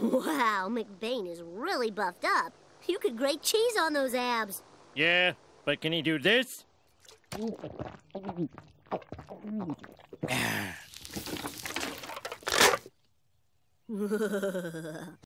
Wow, McBain is really buffed up. You could grate cheese on those abs. Yeah, but can he do this?